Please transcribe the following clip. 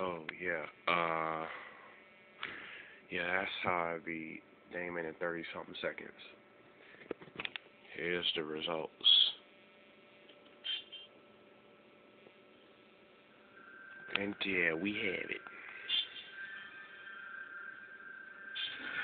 Oh yeah. Uh yeah, that's how I beat Damon in thirty something seconds. Here's the results. And yeah, we have it.